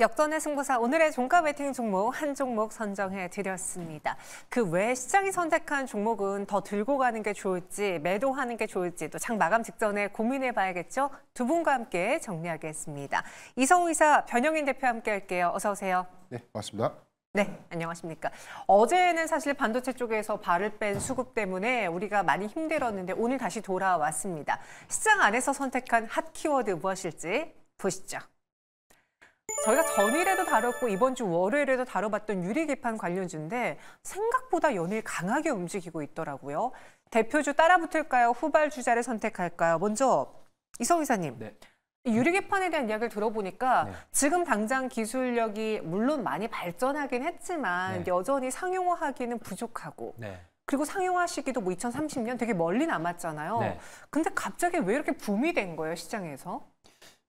역전의 승부사 오늘의 종가 베팅 종목 한 종목 선정해 드렸습니다. 그 외 시장이 선택한 종목은 더 들고 가는 게 좋을지 매도하는 게 좋을지 또 장 마감 직전에 고민해 봐야겠죠. 두 분과 함께 정리하겠습니다. 이성우 이사 변영인 대표 함께 할게요. 어서 오세요. 네, 맞습니다. 네, 안녕하십니까. 어제는 사실 반도체 쪽에서 발을 뺀 수급 때문에 우리가 많이 힘들었는데 오늘 다시 돌아왔습니다. 시장 안에서 선택한 핫 키워드 무엇일지 보시죠. 저희가 전일에도 다뤘고 이번 주 월요일에도 다뤄봤던 유리기판 관련주인데 생각보다 연일 강하게 움직이고 있더라고요. 대표주 따라 붙을까요? 후발 주자를 선택할까요? 먼저 이성 이사님. 네. 유리기판에 대한 이야기를 들어보니까 네. 지금 당장 기술력이 물론 많이 발전하긴 했지만 네. 여전히 상용화하기는 부족하고 네. 그리고 상용화 시기도 뭐 2030년 되게 멀리 남았잖아요. 네. 근데 갑자기 왜 이렇게 붐이 된 거예요, 시장에서?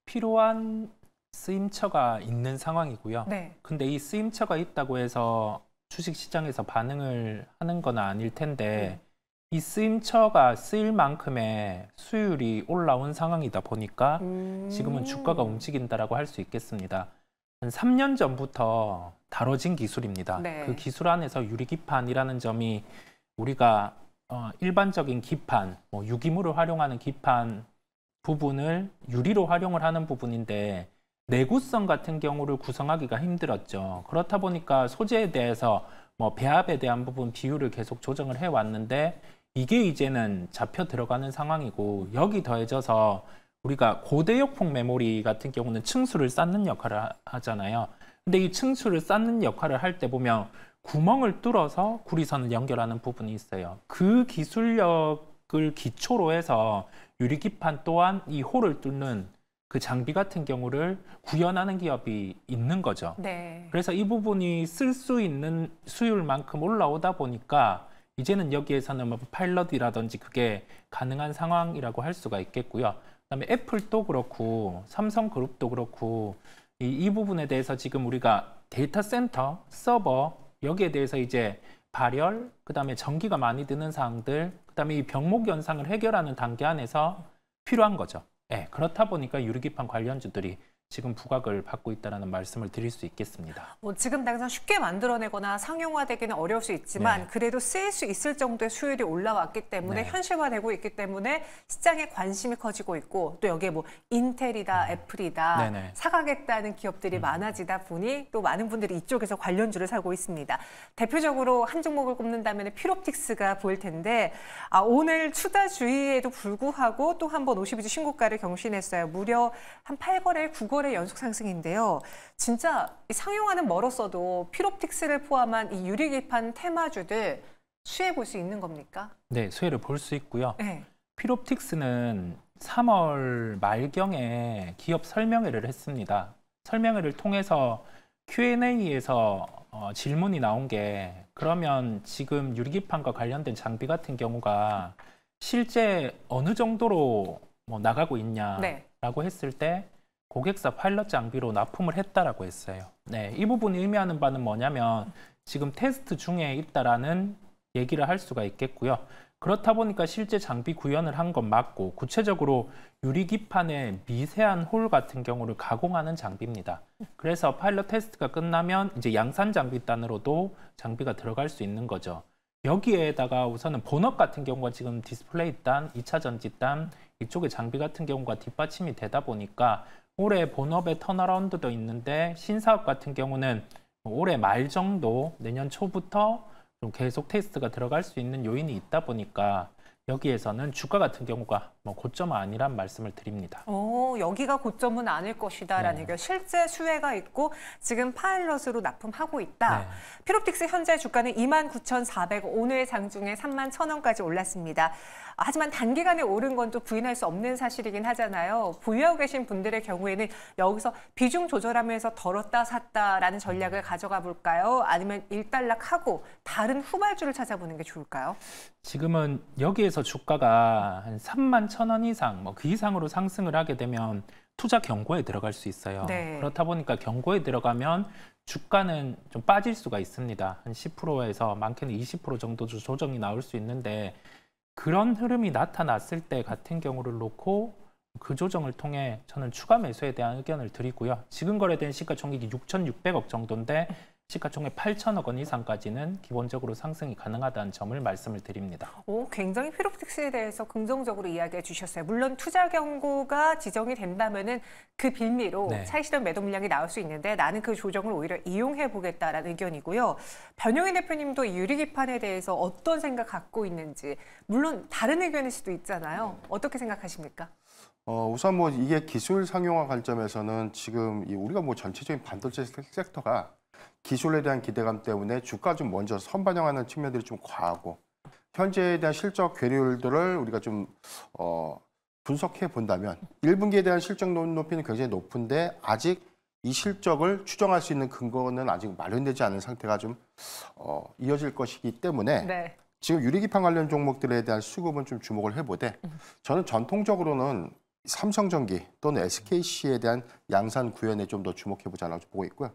필요한 쓰임처가 있는 상황이고요. 네. 근데 이 쓰임처가 있다고 해서 주식 시장에서 반응을 하는 건 아닐 텐데 이 쓰임처가 쓰일 만큼의 수율이 올라온 상황이다 보니까 음. 지금은 주가가 움직인다라고 할 수 있겠습니다. 한 3년 전부터 다뤄진 기술입니다. 네. 그 기술 안에서 유리기판이라는 점이 우리가 어, 일반적인 기판, 뭐 유기물을 활용하는 기판 부분을 유리로 활용을 하는 부분인데 내구성 같은 경우를 구성하기가 힘들었죠. 그렇다 보니까 소재에 대해서 뭐 배합에 대한 부분 비율을 계속 조정을 해 왔는데 이게 이제는 잡혀 들어가는 상황이고 여기 더해져서 우리가 고대역폭 메모리 같은 경우는 층수를 쌓는 역할을 하- 하잖아요. 근데 이 층수를 쌓는 역할을 할 때 보면 구멍을 뚫어서 구리선을 연결하는 부분이 있어요. 그 기술력을 기초로 해서 유리기판 또한 이 홀을 뚫는 그 장비 같은 경우를 구현하는 기업이 있는 거죠. 네. 그래서 이 부분이 쓸 수 있는 수율만큼 올라오다 보니까 이제는 여기에서는 뭐 파일럿이라든지 그게 가능한 상황이라고 할 수가 있겠고요. 그다음에 애플도 그렇고 삼성그룹도 그렇고 이, 이 부분에 대해서 지금 우리가 데이터 센터, 서버 여기에 대해서 이제 발열, 그다음에 전기가 많이 드는 사항들, 그다음에 이 병목 현상을 해결하는 단계 안에서 필요한 거죠. 예, 그렇다 보니까 유리기판 관련주들이 지금 부각을 받고 있다는 말씀을 드릴 수 있겠습니다. 뭐 지금 당장 쉽게 만들어내거나 상용화되기는 어려울 수 있지만 네. 그래도 쓰일 수 있을 정도의 수율이 올라왔기 때문에 네. 현실화되고 있기 때문에 시장에 관심이 커지고 있고 또 여기에 뭐 인텔이다, 애플이다 음. 네네. 음. 사가겠다는 기업들이 많아지다 보니 또 많은 분들이 이쪽에서 관련주를 사고 있습니다. 대표적으로 한 종목을 꼽는다면 피롭틱스가 보일 텐데 아, 오늘 추다 주의에도 불구하고 또 한 번 52주 신고가를 경신했어요. 무려 한 8거래, 9거 래 연속 상승인데요. 진짜 이 상용화는 멀었어도 피롭틱스를 포함한 이 유리기판 테마주들 수혜 볼 수 있는 겁니까? 네, 수혜를 볼 수 있고요. 네. 피롭틱스는 3월 말경에 기업 설명회를 했습니다. 설명회를 통해서 Q&A에서 어, 질문이 나온 게 그러면 지금 유리기판과 관련된 장비 같은 경우가 실제 어느 정도로 뭐 나가고 있냐라고 네. 했을 때 고객사 파일럿 장비로 납품을 했다라고 했어요. 네, 이 부분이 의미하는 바는 뭐냐면 지금 테스트 중에 있다라는 얘기를 할 수가 있겠고요. 그렇다 보니까 실제 장비 구현을 한 건 맞고 구체적으로 유리기판의 미세한 홀 같은 경우를 가공하는 장비입니다. 그래서 파일럿 테스트가 끝나면 이제 양산 장비 단으로도 장비가 들어갈 수 있는 거죠. 여기에다가 우선은 본업 같은 경우가 지금 디스플레이 단, 2차 전지 단 이쪽에 장비 같은 경우가 뒷받침이 되다 보니까 올해 본업의 턴어라운드도 있는데 신사업 같은 경우는 올해 말 정도 내년 초부터 좀 계속 테스트가 들어갈 수 있는 요인이 있다 보니까 여기에서는 주가 같은 경우가 뭐 고점은 아니란 말씀을 드립니다. 오, 여기가 고점은 아닐 것이다라는 네. 얘기가 실제 수혜가 있고 지금 파일럿으로 납품하고 있다. 네. 피롭틱스 현재 주가는 29,400원, 오늘 장중에 3만 1,000원까지 올랐습니다. 아, 하지만 단기간에 오른 건 또 부인할 수 없는 사실이긴 하잖아요. 보유하고 계신 분들의 경우에는 여기서 비중 조절하면서 덜었다 샀다라는 전략을 가져가 볼까요? 아니면 일단락하고 다른 후발주를 찾아보는 게 좋을까요? 지금은 여기에서 주가가 한 3만 천 원 이상, 뭐 그 이상으로 상승을 하게 되면 투자 경고에 들어갈 수 있어요. 네. 그렇다 보니까 경고에 들어가면 주가는 좀 빠질 수가 있습니다. 한 10%에서 많게는 20% 정도 조정이 나올 수 있는데 그런 흐름이 나타났을 때 같은 경우를 놓고 그 조정을 통해 저는 추가 매수에 대한 의견을 드리고요. 지금 거래된 시가총액이 6,600억 정도인데 시가총액 8천억 원 이상까지는 기본적으로 상승이 가능하다는 점을 말씀을 드립니다. 오, 굉장히 피로틱스에 대해서 긍정적으로 이야기해 주셨어요. 물론 투자 경고가 지정이 된다면은 그 빌미로 네. 차익 실현 매도 물량이 나올 수 있는데 나는 그 조정을 오히려 이용해 보겠다라는 의견이고요. 변영희 대표님도 이 유리기판에 대해서 어떤 생각 갖고 있는지 물론 다른 의견일 수도 있잖아요. 어떻게 생각하십니까? 어, 우선 뭐 이게 기술 상용화 관점에서는 지금 이 우리가 뭐 전체적인 반도체 섹- 섹터가 기술에 대한 기대감 때문에 주가 좀 먼저 선반영하는 측면들이 좀 과하고 현재에 대한 실적 괴리율들을 우리가 좀 어, 분석해 본다면 1분기에 대한 실적 높이는 굉장히 높은데 아직 이 실적을 추정할 수 있는 근거는 아직 마련되지 않은 상태가 좀 어, 이어질 것이기 때문에 네. 지금 유리기판 관련 종목들에 대한 수급은 좀 주목을 해보되 저는 전통적으로는 삼성전기 또는 SKC에 대한 양산 구현에 좀 더 주목해보자라고 보고 있고요.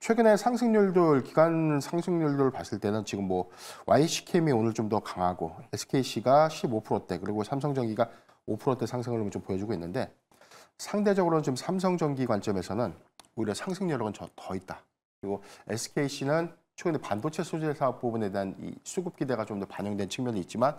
최근에 상승률들 기간 상승률들을 봤을 때는 지금 뭐 YC켐이 오늘 좀 더 강하고 SKC가 15%대 그리고 삼성전기가 5%대 상승을 좀 보여주고 있는데 상대적으로 지금 삼성전기 관점에서는 오히려 상승 여력은 저- 더 있다. 그리고 SKC는 최근에 반도체 소재 사업 부분에 대한 이 수급 기대가 좀 더 반영된 측면이 있지만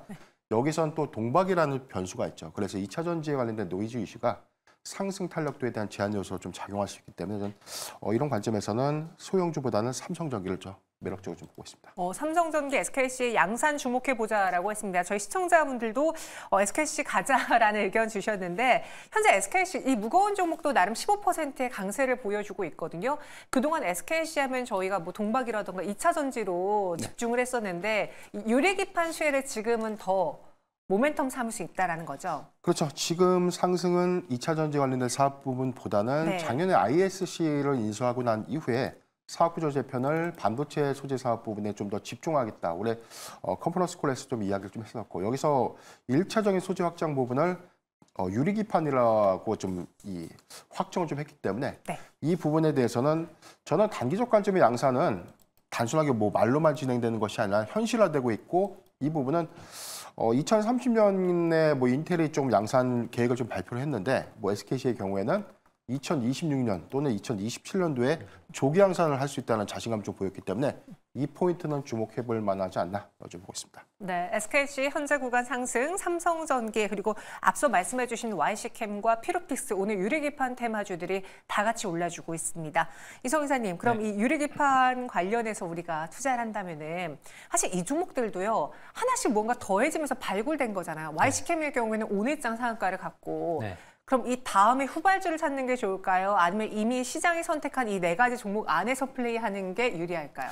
여기선 또 동박이라는 변수가 있죠. 그래서 2차 전지에 관련된 노이즈 이슈가 상승 탄력도에 대한 제한 요소로 좀 작용할 수 있기 때문에 저는 어, 이런 관점에서는 소형주보다는 삼성전기를 좀 매력적으로 좀 보고 있습니다. 어, 삼성전기 SKC의 양산 주목해 보자라고 했습니다. 저희 시청자분들도 어, SKC 가자라는 의견 주셨는데 현재 SKC 이 무거운 종목도 나름 15%의 강세를 보여주고 있거든요. 그동안 SKC 하면 저희가 뭐 동박이라던가 2차 전지로 집중을 했었는데 이 유리기판 쉐를 지금은 더 모멘텀 삼을 수 있다라는 거죠. 그렇죠. 지금 상승은 2차 전지 관련된 사업 부분보다는 네. 작년에 ISC를 인수하고 난 이후에 사업 구조 재편을 반도체 소재 사업 부분에 좀 더 집중하겠다. 올해 어, 컨퍼런스 콜에서 좀 이야기를 좀 했었고 여기서 1차적인 소재 확장 부분을 어, 유리기판이라고 좀 이 확정을 좀 했기 때문에 네. 이 부분에 대해서는 저는 단기적 관점의 양산은 단순하게 뭐 말로만 진행되는 것이 아니라 현실화되고 있고 이 부분은 어, 2030년에 뭐 인텔이 좀 양산 계획을 좀 발표를 했는데 뭐 SKC의 경우에는 2026년 또는 2027년도에 조기 양산을 할 수 있다는 자신감 좀 보였기 때문에 이 포인트는 주목해 볼 만하지 않나 좀 보고 있습니다. 네, SKC 현재 구간 상승, 삼성전기 그리고 앞서 말씀해주신 YC켐과 필옵틱스 오늘 유리기판 테마주들이 다 같이 올라주고 있습니다. 이성웅 이사님, 그럼 이 유리기판 관련해서 우리가 투자를 한다면은 사실 이 종목들도요 하나씩 뭔가 더해지면서 발굴된 거잖아요. YC켐의 경우에는 오늘장 상한가를 갖고 네. 그럼 이 다음에 후발주를 찾는 게 좋을까요? 아니면 이미 시장이 선택한 이 네 가지 종목 안에서 플레이하는 게 유리할까요?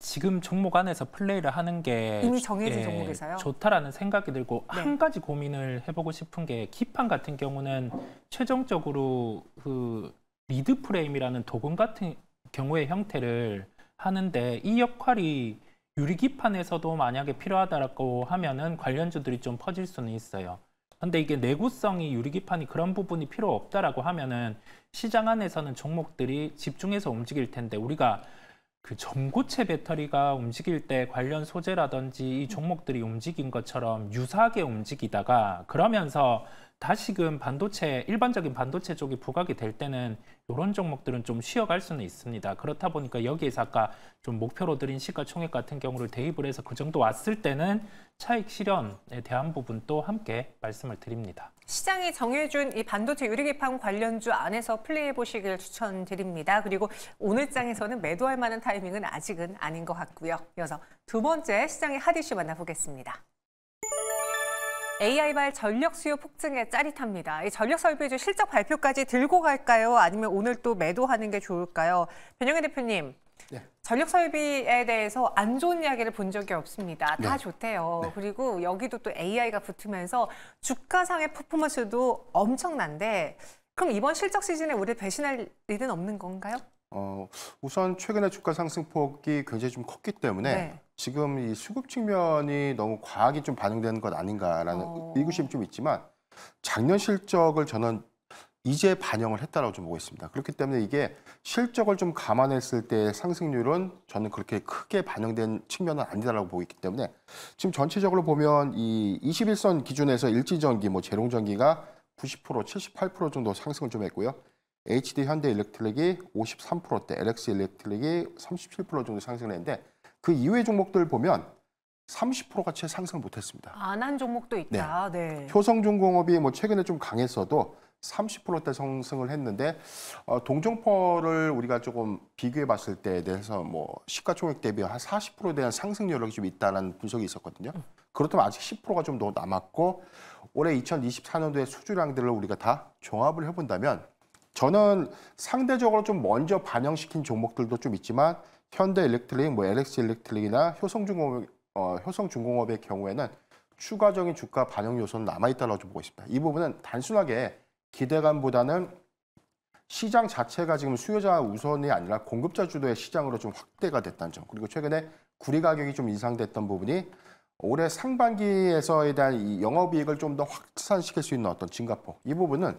지금 종목 안에서 플레이를 하는 게 이미 정해진 종목에서요? 좋다라는 생각이 들고 네. 한 가지 고민을 해보고 싶은 게 기판 같은 경우는 최종적으로 그 리드 프레임이라는 도금 같은 경우의 형태를 하는데 이 역할이 유리 기판에서도 만약에 필요하다라고 하면은 관련주들이 좀 퍼질 수는 있어요. 근데 이게 내구성이 유리기판이 그런 부분이 필요 없다라고 하면은 시장 안에서는 종목들이 집중해서 움직일 텐데 우리가 그 전고체 배터리가 움직일 때 관련 소재라든지 이 종목들이 움직인 것처럼 유사하게 움직이다가 그러면서 다시금 반도체 일반적인 반도체 쪽이 부각이 될 때는 이런 종목들은 좀 쉬어갈 수는 있습니다. 그렇다 보니까 여기에서 아까 좀 목표로 드린 시가총액 같은 경우를 대입을 해서 그 정도 왔을 때는 차익 실현에 대한 부분도 함께 말씀을 드립니다. 시장이 정해준 이 반도체 유리기판 관련주 안에서 플레이해 보시길 추천드립니다. 그리고 오늘 장에서는 매도할 만한 타이밍은 아직은 아닌 것 같고요. 이어서 두 번째 시장의 핫 이슈 만나보겠습니다. AI발 전력 수요 폭증에 짜릿합니다. 이 전력 설비주 실적 발표까지 들고 갈까요? 아니면 오늘 또 매도하는 게 좋을까요? 변영애 대표님, 네. 전력 설비에 대해서 안 좋은 이야기를 본 적이 없습니다. 다 네. 좋대요. 네. 그리고 여기도 또 AI가 붙으면서 주가상의 퍼포먼스도 엄청난데 그럼 이번 실적 시즌에 우리 배신할 일은 없는 건가요? 어, 우선 최근에 주가 상승폭이 굉장히 좀 컸기 때문에 네. 지금 이 수급 측면이 너무 과하게 좀 반영되는 것 아닌가라는 어. 의구심이 좀 있지만 작년 실적을 저는 이제 반영을 했다라고 좀 보고 있습니다. 그렇기 때문에 이게 실적을 좀 감안했을 때 상승률은 저는 그렇게 크게 반영된 측면은 아니다라고 보고 있기 때문에 지금 전체적으로 보면 이 21선 기준에서 일지전기, 뭐 재롱전기가 90%, 78% 정도 상승을 좀 했고요. HD 현대 일렉트릭이 53%대, LX 일렉트릭이 37% 정도 상승을 했는데 그 이외의 종목들 보면 30%가 채 상승을 못했습니다. 안 한 종목도 있다. 네. 효성중공업이 뭐 최근에 좀 강했어도 30%대 상승을 했는데 어, 동종포를 우리가 조금 비교해 봤을 때에 대해서 뭐 시가총액 대비 한 40%에 대한 상승 여력이 좀 있다는 분석이 있었거든요. 그렇다면 아직 10%가 좀 더 남았고 올해 2024년도의 수주량들을 우리가 다 종합을 해본다면 저는 상대적으로 좀 먼저 반영시킨 종목들도 좀 있지만 현대 일렉트릭, 뭐 LX 일렉트릭이나 효성중공업, 어, 효성중공업의 경우에는 추가적인 주가 반영 요소는 남아있다고 좀 보고 있습니다. 이 부분은 단순하게 기대감보다는 시장 자체가 지금 수요자 우선이 아니라 공급자 주도의 시장으로 좀 확대가 됐다는 점. 그리고 최근에 구리 가격이 좀 인상됐던 부분이 올해 상반기에서에 대한 이 영업이익을 좀 더 확산시킬 수 있는 어떤 증가폭. 이 부분은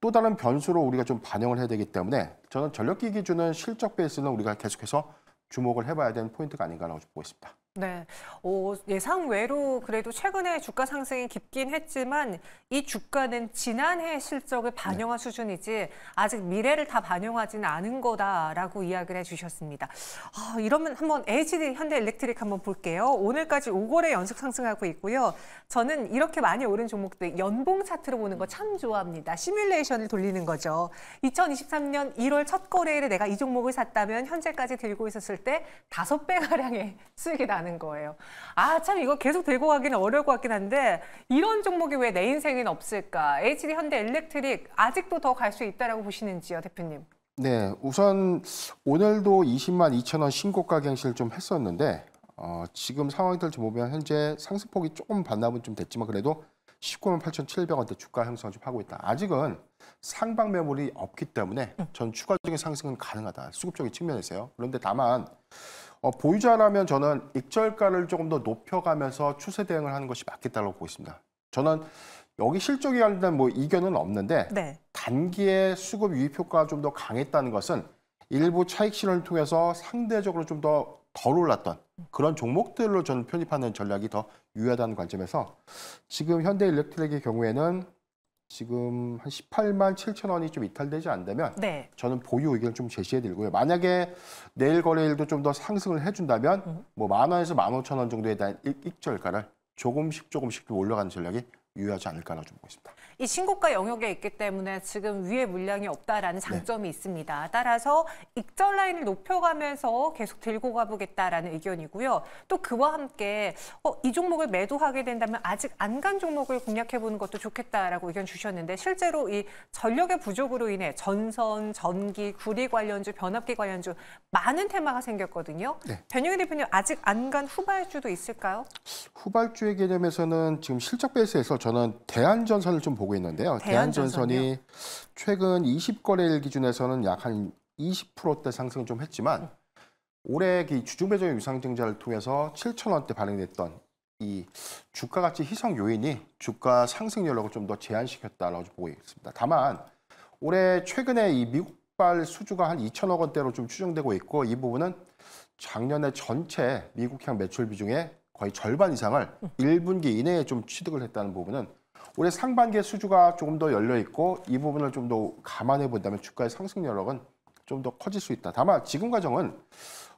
또 다른 변수로 우리가 좀 반영을 해야 되기 때문에 저는 전력기 기준은 실적 베이스는 우리가 계속해서 주목을 해봐야 되는 포인트가 아닌가라고 보고 있습니다. 네. 어, 예상 외로 그래도 최근에 주가 상승이 깊긴 했지만 이 주가는 지난해 실적을 반영한 수준이지 아직 미래를 다 반영하지는 않은 거다라고 이야기를 해주셨습니다. 아, 이러면 한번 HD 현대일렉트릭 한번 볼게요. 오늘까지 5거래 연속 상승하고 있고요. 저는 이렇게 많이 오른 종목들 연봉 차트로 보는 거 참 좋아합니다. 시뮬레이션을 돌리는 거죠. 2023년 1월 첫 거래일에 내가 이 종목을 샀다면 현재까지 들고 있었을 때 다섯 배 가량의 수익이 나는 거예요. 아, 참 이거 계속 들고 가기는 어려울 것 같긴 한데 이런 종목이 왜 내 인생엔 없을까? HD 현대 일렉트릭 아직도 더 갈 수 있다라고 보시는지요, 대표님? 네, 우선 오늘도 20만 2천 원 신고가 갱신을 좀 했었는데 어, 지금 상황들 좀 보면 현재 상승폭이 조금 반납은 좀 됐지만 그래도 19만 8,700원대 주가 형성을 좀 하고 있다. 아직은 상방 매물이 없기 때문에 전 추가적인 상승은 가능하다. 수급적인 측면에서요. 그런데 다만 어, 보유자라면 저는 익절가를 조금 더 높여가면서 추세 대응을 하는 것이 맞겠다고 보고 있습니다. 저는 여기 실적이 관련된 뭐 이견은 없는데 네. 단기에 수급 유입 효과가 좀 더 강했다는 것은 일부 차익 실현을 통해서 상대적으로 좀 더 덜 올랐던 그런 종목들로 저는 편입하는 전략이 더 유효하다는 관점에서 지금 현대 일렉트릭의 경우에는 지금 한 18만 7천 원이 좀 이탈되지 않다면 네. 저는 보유 의견을 좀 제시해 드리고요. 만약에 내일 거래일도 좀 더 상승을 해준다면 뭐만 원에서 만 오천 원 정도에 대한 일- 익절가를 조금씩 조금씩 좀 올라가는 전략이 유효하지 않을까라고 좀 보고 있습니다. 이 신고가 영역에 있기 때문에 지금 위에 물량이 없다라는 장점이 있습니다. 따라서 익절 라인을 높여가면서 계속 들고 가보겠다라는 의견이고요. 또 그와 함께 어, 이 종목을 매도하게 된다면 아직 안 간 종목을 공략해보는 것도 좋겠다라고 의견 주셨는데 실제로 이 전력의 부족으로 인해 전선, 전기, 구리 관련주, 변압기 관련주 많은 테마가 생겼거든요. 네. 변영희 대표님 아직 안 간 후발주도 있을까요? 후발주의 개념에서는 지금 실적 베이스에서 저는 대한전선을 좀 보고 있는데요. 대한전선이요? 대한전선이 최근 20거래일 기준에서는 약 한 20%대 상승을 좀 했지만 올해 그 주중 배정의 유상증자를 통해서 7천 원대 발행됐던 이 주가 가치 희석 요인이 주가 상승 여력을 좀 더 제한시켰다라고 보고 있습니다. 다만 올해 최근에 이 미국발 수주가 한 2천억 원대로 좀 추정되고 있고 이 부분은 작년에 전체 미국향 매출 비중의 거의 절반 이상을 1분기 이내에 좀 취득을 했다는 부분은 올해 상반기에 수주가 조금 더 열려 있고 이 부분을 좀 더 감안해 본다면 주가의 상승 여력은 좀 더 커질 수 있다. 다만 지금 과정은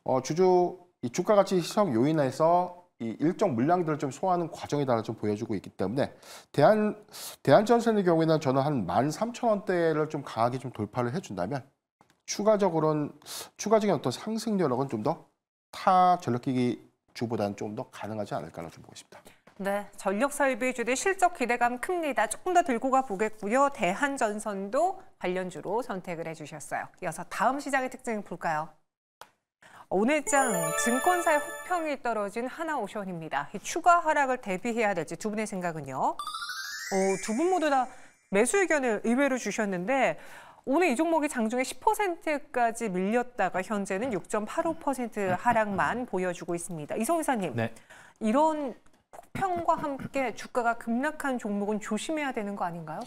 어, 주주 이 주가 가치 희석 요인에서 이 일정 물량들을 좀 소화하는 과정이다라 좀 보여주고 있기 때문에 대한 대한전선의 경우에는 저는 한 13,000원대를 좀 강하게 좀 돌파를 해준다면 추가적으로는 추가적인 어떤 상승 여력은 좀 더 타 전력기기 주보다는 좀 더 가능하지 않을까라고 좀 보고 있습니다. 네, 전력 설비주들 실적 기대감 큽니다. 조금 더 들고 가 보겠고요. 대한전선도 관련주로 선택을 해주셨어요. 이어서 다음 시장의 특징 볼까요? 오늘장 증권사의 호평이 떨어진 하나오션입니다. 이 추가 하락을 대비해야 될지 두 분의 생각은요? 어, 두 분 모두 다 매수 의견을 의외로 주셨는데 오늘 이 종목이 장중에 10%까지 밀렸다가 현재는 6.85% 하락만 보여주고 있습니다. 이성 이사님, 네. 이런 폭평과 함께 주가가 급락한 종목은 조심해야 되는 거 아닌가요?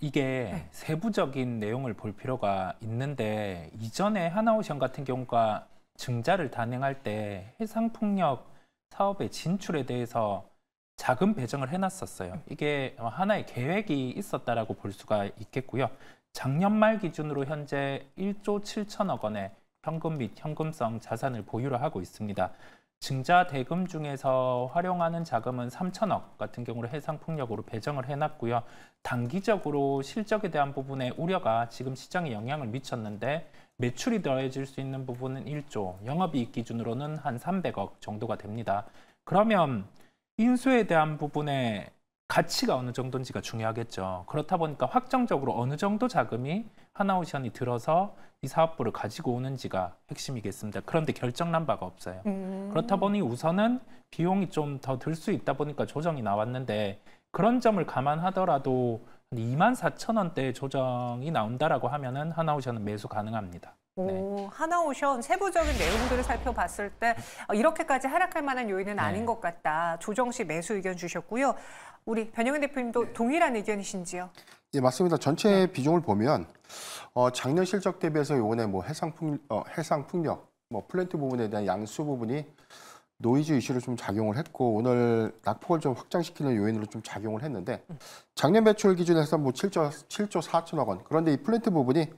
이게 네. 세부적인 내용을 볼 필요가 있는데 이전에 하나오션 같은 경우가 증자를 단행할 때 해상풍력 사업의 진출에 대해서 자금 배정을 해놨었어요. 이게 하나의 계획이 있었다라고 볼 수가 있겠고요. 작년 말 기준으로 현재 1조 7천억 원의 현금 및 현금성 자산을 보유를 하고 있습니다. 증자 대금 중에서 활용하는 자금은 3천억 같은 경우로 해상 풍력으로 배정을 해놨고요. 단기적으로 실적에 대한 부분에 우려가 지금 시장에 영향을 미쳤는데 매출이 더해질 수 있는 부분은 1조, 영업이익 기준으로는 한 300억 정도가 됩니다. 그러면 인수에 대한 부분에 가치가 어느 정도인지가 중요하겠죠. 그렇다 보니까 확정적으로 어느 정도 자금이 하나오션이 들어서 이 사업부를 가지고 오는지가 핵심이겠습니다. 그런데 결정난 바가 없어요. 음. 그렇다 보니 우선은 비용이 좀 더 들 수 있다 보니까 조정이 나왔는데 그런 점을 감안하더라도 한 2만 4천 원대 조정이 나온다라고 하면은 하나오션은 매수 가능합니다. 오, 하나오션 세부적인 내용들을 살펴봤을 때 어, 이렇게까지 하락할 만한 요인은 네. 아닌 것 같다. 조정 시 매수 의견 주셨고요. 우리 변영인 대표님도 동일한 의견이신지요? 예, 맞습니다. 전체 비중을 보면 어, 작년 실적 대비해서 이번에 뭐 해상 풍 어, 해상 풍력, 뭐 플랜트 부분에 대한 양수 부분이 노이즈 이슈로 좀 작용을 했고 오늘 낙폭을 좀 확장시키는 요인으로 좀 작용을 했는데 작년 매출 기준에서 뭐 7조 7조 4천억 원. 그런데 이 플랜트 부분이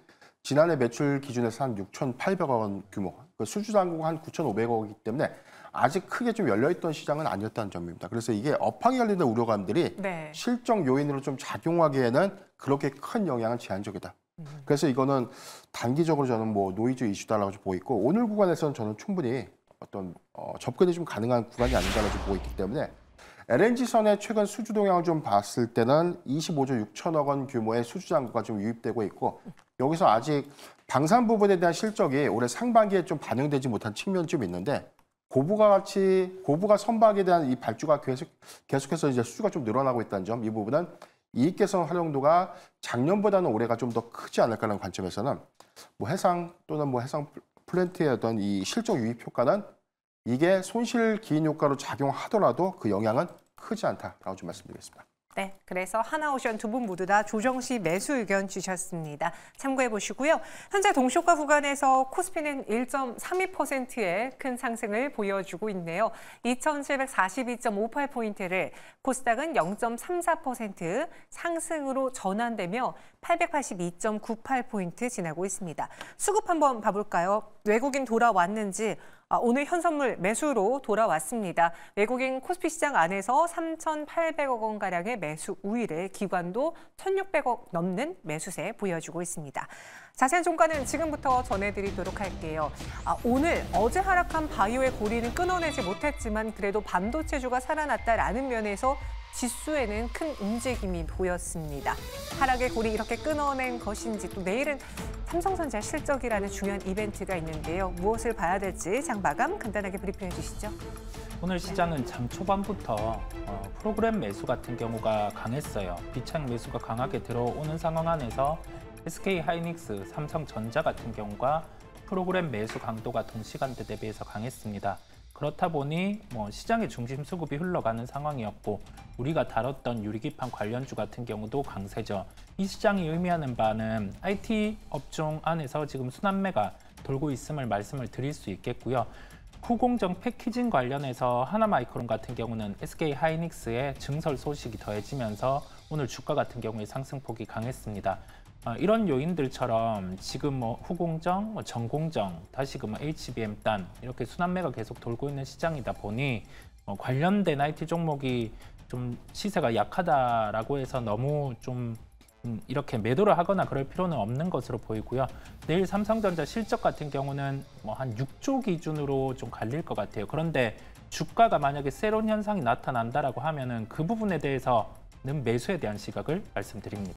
지난해 매출 기준에서 한 6,800억 원 규모, 그 수주 잔고가 한 9,500억이기 때문에 아직 크게 좀 열려있던 시장은 아니었다는 점입니다. 그래서 이게 업황이 열리는 우려감들이 네. 실적 요인으로 좀 작용하기에는 그렇게 큰 영향은 제한적이다. 그래서 이거는 단기적으로 저는 뭐 노이즈 이슈다라고 좀 보고 있고 오늘 구간에서는 저는 충분히 어떤 어, 접근이 좀 가능한 구간이 아닌가라고 좀 보고 있기 때문에 LNG선의 최근 수주 동향을 좀 봤을 때는 25조 6천억 원 규모의 수주 잔고가 좀 유입되고 있고 여기서 아직 방산 부분에 대한 실적이 올해 상반기에 좀 반영되지 못한 측면이 좀 있는데 고부가 같이 고부가 선박에 대한 이 발주가 계속 계속해서 이제 수주가 좀 늘어나고 있다는 점 이 부분은 이익 개선 활용도가 작년보다는 올해가 좀 더 크지 않을까라는 관점에서는 뭐 해상 또는 뭐 해상 플랜트의 어떤 이 실적 유입 효과는 이게 손실 기인 효과로 작용하더라도 그 영향은 크지 않다라고 좀 말씀드리겠습니다. 네, 그래서 하나오션 두 분 모두 다 조정 시 매수 의견 주셨습니다. 참고해 보시고요. 현재 동시효과 구간에서 코스피는 1.32%의 큰 상승을 보여주고 있네요. 2,742.58포인트를 코스닥은 0.34% 상승으로 전환되며 882.98포인트 지나고 있습니다. 수급 한번 봐볼까요? 외국인 돌아왔는지 아, 오늘 현선물 매수로 돌아왔습니다. 외국인 코스피 시장 안에서 3,800억 원가량의 매수 우위를 기관도 1,600억 넘는 매수세 보여주고 있습니다. 자세한 종가는 지금부터 전해드리도록 할게요. 아, 오늘 어제 하락한 바이오의 고리는 끊어내지 못했지만 그래도 반도체주가 살아났다라는 면에서 지수에는 큰 움직임이 보였습니다. 하락의 고리 이렇게 끊어낸 것인지 또 내일은 삼성전자 실적이라는 중요한 이벤트가 있는데요. 무엇을 봐야 될지 장마감 간단하게 브리핑해 주시죠. 오늘 시장은 장 초반부터 어, 프로그램 매수 같은 경우가 강했어요. 비창 매수가 강하게 들어오는 상황 안에서 SK 하이닉스, 삼성전자 같은 경우가 프로그램 매수 강도가 동시간대 대비해서 강했습니다. 그렇다 보니 뭐 시장의 중심 수급이 흘러가는 상황이었고 우리가 다뤘던 유리기판 관련주 같은 경우도 강세죠. 이 시장이 의미하는 바는 IT 업종 안에서 지금 순환매가 돌고 있음을 말씀을 드릴 수 있겠고요. 후공정 패키징 관련해서 하나마이크론 같은 경우는 SK 하이닉스의 증설 소식이 더해지면서 오늘 주가 같은 경우에 상승폭이 강했습니다. 어, 이런 요인들처럼 지금 뭐 후공정, 뭐 전공정, 다시금 뭐 HBM 단 이렇게 순환매가 계속 돌고 있는 시장이다 보니 어, 관련된 IT 종목이 좀 시세가 약하다라고 해서 너무 좀 음, 이렇게 매도를 하거나 그럴 필요는 없는 것으로 보이고요. 내일 삼성전자 실적 같은 경우는 뭐 한 6조 기준으로 좀 갈릴 것 같아요. 그런데 주가가 만약에 세론 현상이 나타난다라고 하면은 그 부분에 대해서는 매수에 대한 시각을 말씀드립니다.